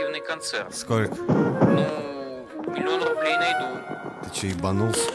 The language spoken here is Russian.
корпоративный концерт. Сколько? Ну, миллион рублей найду. Ты че, ебанулся?